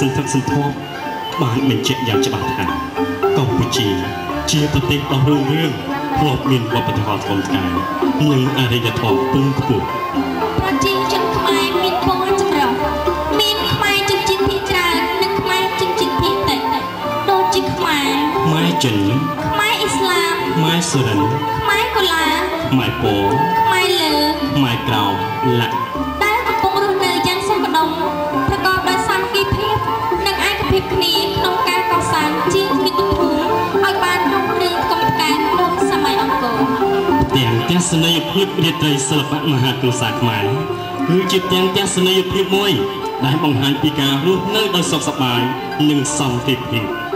សន្ធឹកសន្ធាប់បានបញ្ជាក់យ៉ាងច្បាស់ថាកម្ពុជាជាប្រទេសដ៏រុងរឿងធ្លាប់មានវប្បធម៌ធំថ្កែនិងអរិយធម៌ពឹងខ្ពស់ប្រជាជនខ្មែរមានពណ៌ចម្រុះមានខ្មែរជនជាតិភាគច្រើននិងខ្មែរជនជាតិភាគតិចដូចជាខ្មែរម៉ែចិនខ្មែរអ៊ីស្លាមម៉ែសុរិនខ្មែរកូឡាម៉ែពោខ្មែរលើម៉ែក្រោមលាក់ ទាំងទស្សនីយភាពរាត្រីសិល្បៈមហាគ្រួសារខ្មែរគឺជាទាំងទស្សនីយភាពមួយ ដែលបង្ហាញពីការរស់នៅដោយសុខសប្បាយនិងសន្តិភាព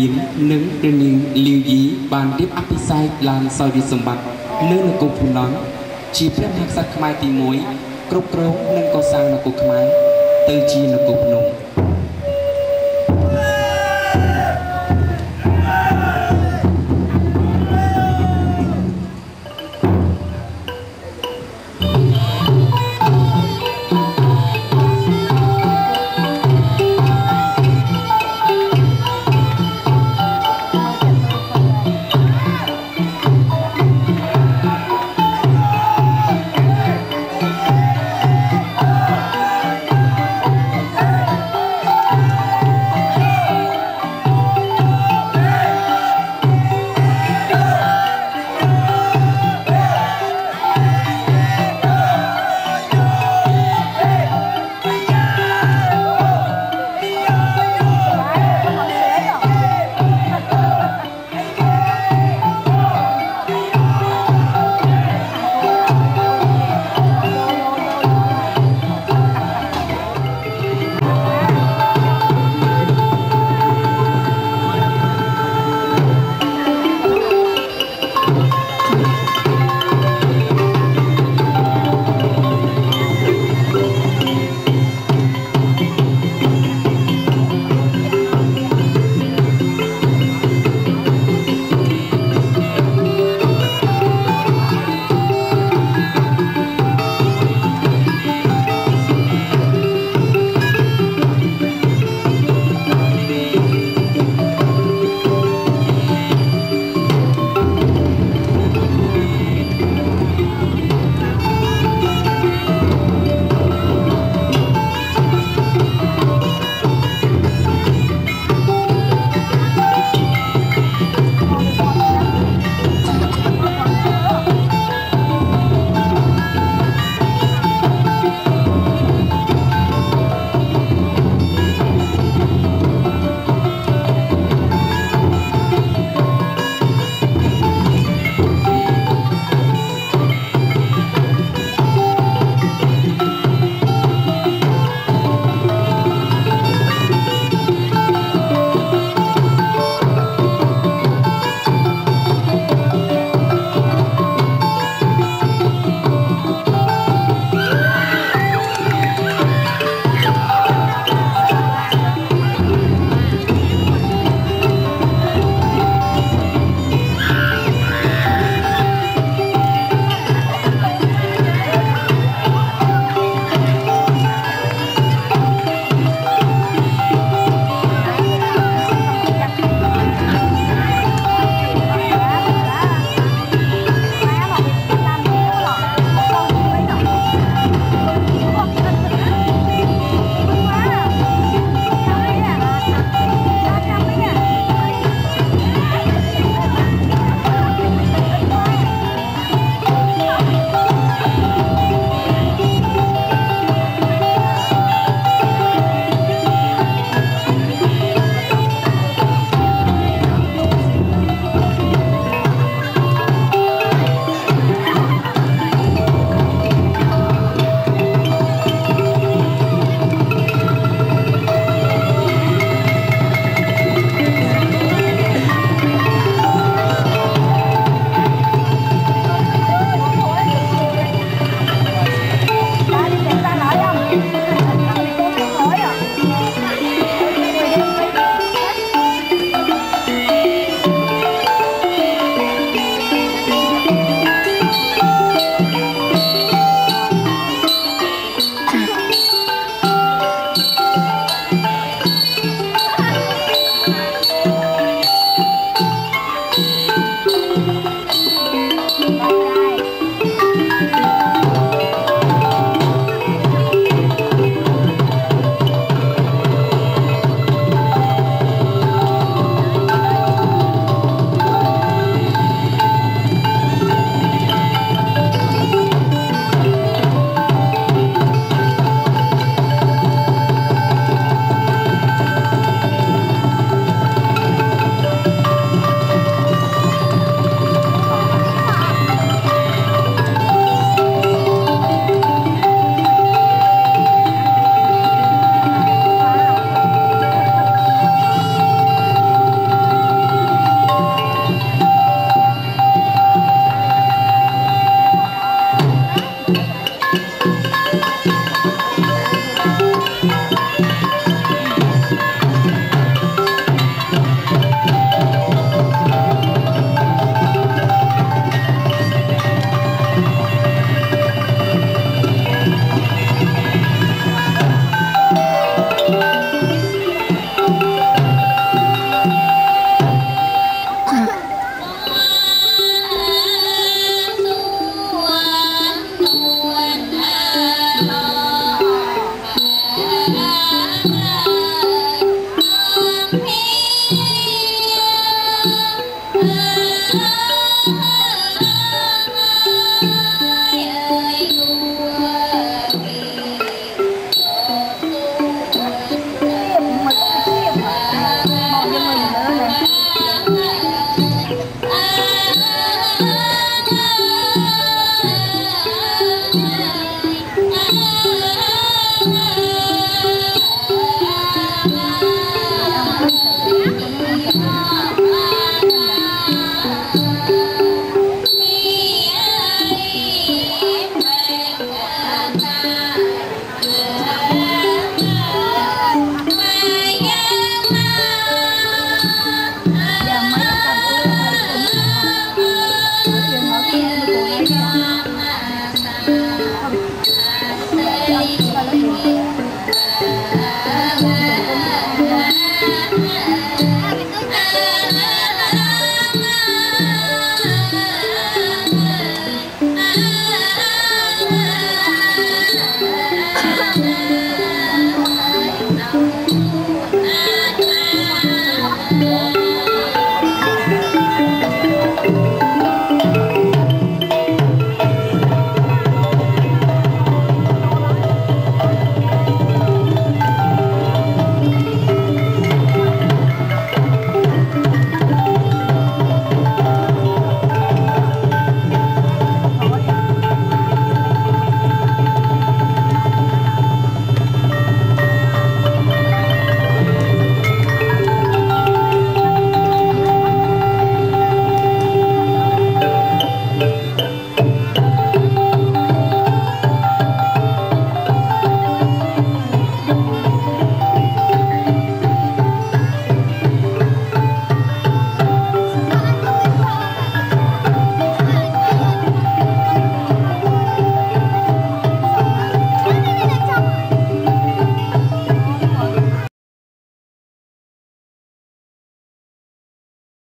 ទៀននិងព្រះនាងលាវយីបានរៀបអភិសេកឡើងសោយរាជសម្បត្តិនៅនគរភ្នំជាព្រះមហាក្សត្រខ្មែរទី1គ្រប់គ្រងនិងកសាងនគរខ្មែរទៅជានគរភ្នំ